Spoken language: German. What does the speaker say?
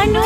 Manu